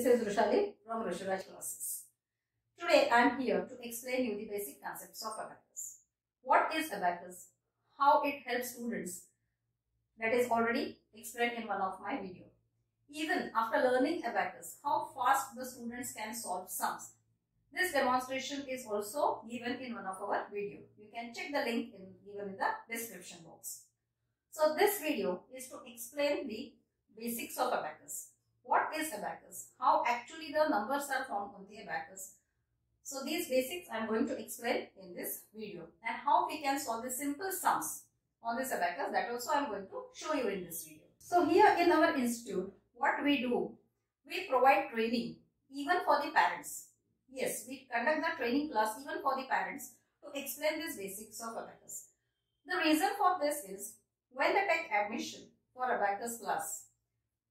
This is Vrushali from VrushuRaj Classes. Today I am here to explain you the basic concepts of abacus. What is abacus? How it helps students? That is already explained in one of my video. Even after learning abacus, how fast the students can solve sums. This demonstration is also given in one of our video. You can check the link in, given in the description box. So this video is to explain the basics of abacus. What is abacus? How actually the numbers are formed on the abacus. So these basics I am going to explain in this video and how we can solve the simple sums on this abacus that also I am going to show you in this video. So here in our institute what we do, we provide training even for the parents. Yes, we conduct the training class even for the parents to explain these basics of abacus. The reason for this is when they take admission for abacus class,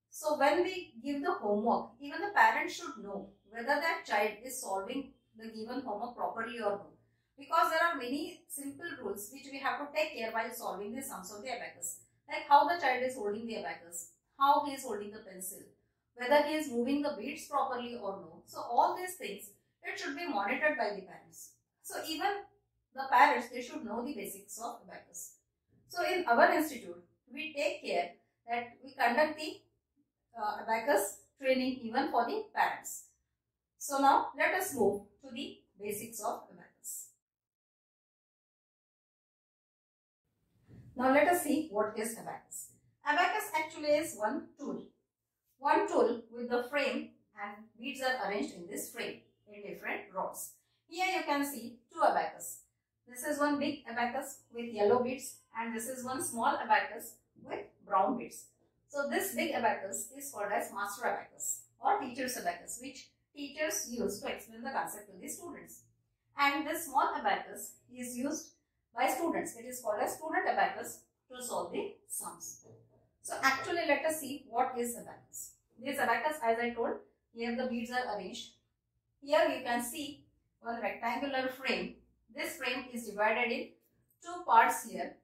so when we give the homework, even the parents should know whether that child is solving the given homework properly or not. Because there are many simple rules which we have to take care while solving the sums of the abacus. Like how the child is holding the abacus, how he is holding the pencil, whether he is moving the beads properly or no. So all these things, it should be monitored by the parents. So even the parents, they should know the basics of abacus. So in our institute, we take care that we conduct the uh, abacus training even for the parents. So now let us move to the basics of abacus. Now let us see what is abacus. Abacus actually is one tool. One tool with the frame and beads are arranged in this frame in different rods. Here you can see two abacus. This is one big abacus with yellow beads and this is one small abacus with brown beads. So this big abacus is called as master abacus or teacher's abacus which teachers use to explain the concept to the students. And this small abacus is used by students. It is called as student abacus to solve the sums. So actually let us see what is abacus. This abacus as I told here the beads are arranged. Here you can see one rectangular frame. This frame is divided in two parts here.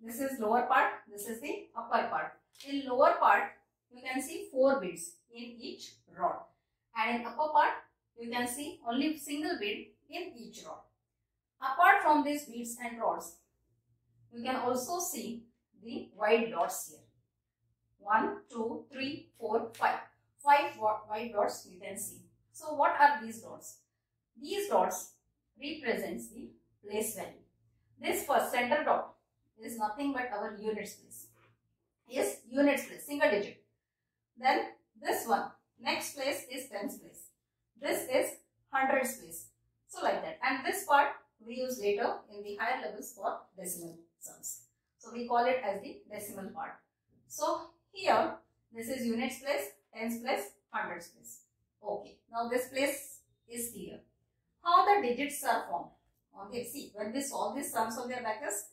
This is lower part, this is the upper part. In lower part, you can see four beads in each rod. And in upper part, you can see only single bead in each rod. Apart from these beads and rods, you can also see the white dots here. One, two, three, four, five. Five white dots you can see. So what are these dots? These dots represents the place value. This first center dot is nothing but our units place is units place, single digit. Then this one, next place is tens place. This is hundreds place. So like that. And this part we use later in the higher levels for decimal sums. So we call it as the decimal part. So here this is units place, tens place, hundreds place. Okay. Now this place is clear. How the digits are formed? Okay. see when we solve these sums of the abacus,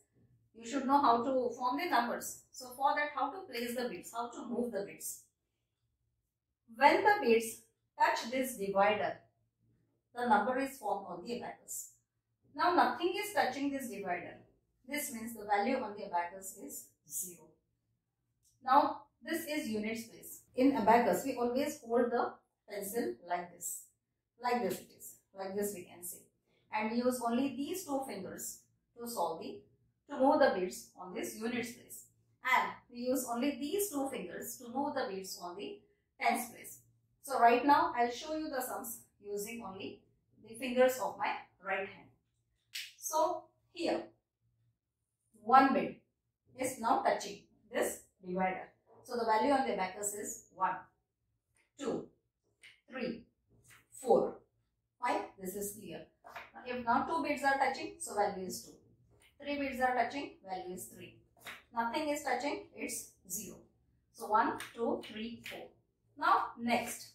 you should know how to form the numbers. So for that, how to place the bits, how to move the bits. When the bits touch this divider, the number is formed on the abacus. Now nothing is touching this divider. This means the value on the abacus is 0. Now this is unit place. In abacus, we always hold the pencil like this. Like this it is. Like this we can say. And we use only these two fingers to solve the to move the beads on this units place. And we use only these two fingers to move the beads on the tens place. So right now I'll show you the sums using only the fingers of my right hand. So here one bead is now touching this divider. So the value on the abacus is 1, 2, 3, 4, 5. This is clear. If now two beads are touching, so value is 2. 3 beads are touching, value is 3. Nothing is touching, it's 0. So 1, 2, 3, 4. Now next,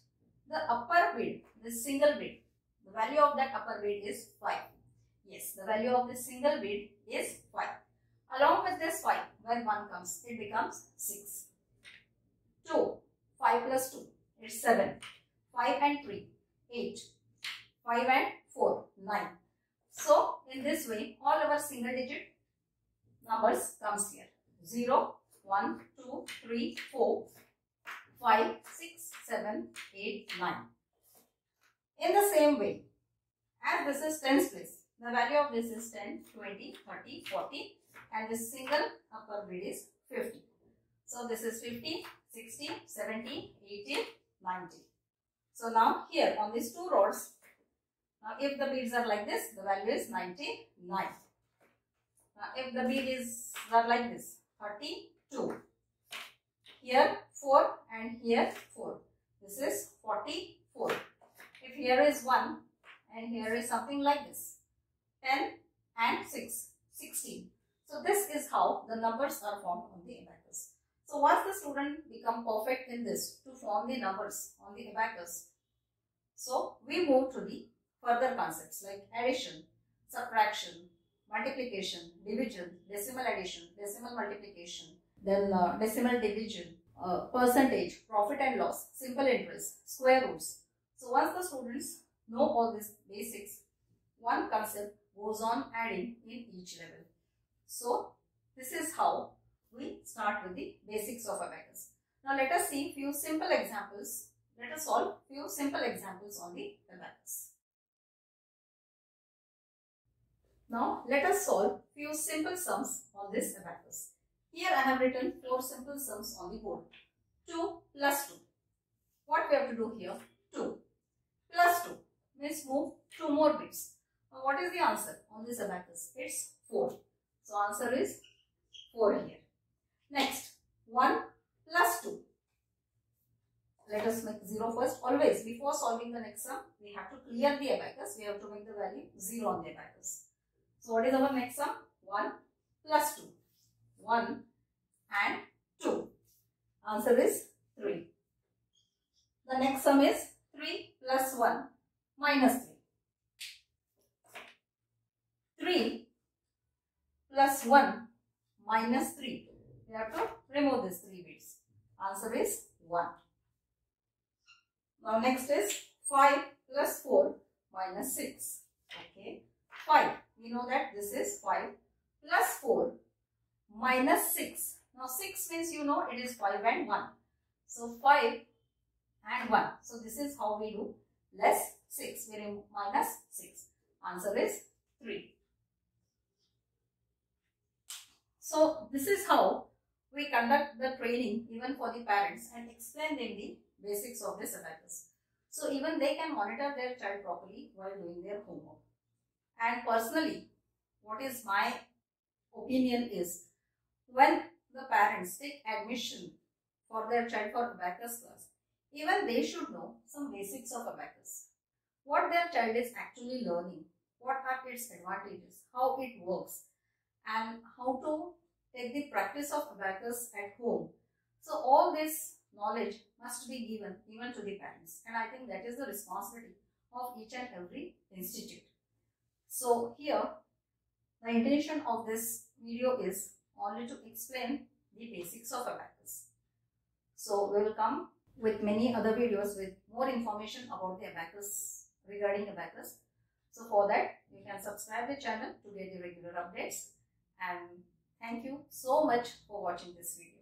the upper bead, this single bead, the value of that upper bead is 5. Yes, the value of this single bead is 5. Along with this 5, when 1 comes, it becomes 6. 2, 5 plus 2, it's 7. 5 and 3, 8. 5 and 4, 9. So, in this way, all our single digit numbers comes here. 0, 1, 2, 3, 4, 5, 6, 7, 8, 9. 9. In the same way, as this is tens place, the value of this is 10, 20, 30, 40 and this single upper grid is 50. So this is 50, 60, 70, 80, 90. So now here on these two rods, now if the beads are like this, the value is 99. Now if the bead is like this, 32. Here 4 and here 4. This is 44. If here is 1 and here is something like this, 10 and 6, 16. So this is how the numbers are formed on the abacus. So once the student become perfect in this to form the numbers on the abacus, so we move to the further concepts like addition, subtraction, multiplication, division, decimal addition, decimal multiplication, then uh, decimal division, uh, percentage, profit and loss, simple interest, square roots. So once the students know all these basics, one concept goes on adding in each level. So this is how we start with the basics of abacus. Now let us see few simple examples. Let us solve few simple examples on the abacus. Now let us solve few simple sums on this abacus. Here I have written four simple sums on the board. 2 plus 2. What we have to do here? 2 plus 2 means move 2 more bits. Now what is the answer on this abacus? It's 4. So answer is 4 here. Next, 1 plus 2. Let us make 0 first. Always, before solving the next sum, we have to clear the abacus. We have to make the value 0 on the abacus. So, what is our next sum? 1 plus 2. 1 and 2. Answer is 3. The next sum is 3 plus 1 minus 3. 3 plus 1 minus 3. We have to remove these 3 bits. Answer is 1. Now next is 5 plus 4 minus 6. Okay. 5. We know that this is 5 plus 4 minus 6. Now 6 means you know it is 5 and 1. So 5 and 1. So this is how we do less 6. We minus 6. Answer is 3. So this is how we conduct the training even for the parents and explain them the basics of this abacus. So even they can monitor their child properly while doing their homework. And personally, what is my opinion is when the parents take admission for their child for abacus class, even they should know some basics of abacus. What their child is actually learning, what are its advantages, how it works, and how to take the practice of abacus at home. So all this knowledge must be given even to the parents and I think that is the responsibility of each and every institute. So here the intention of this video is only to explain the basics of abacus. So we will come with many other videos with more information about the abacus regarding abacus. So for that you can subscribe the channel to get the regular updates and Thank you so much for watching this video.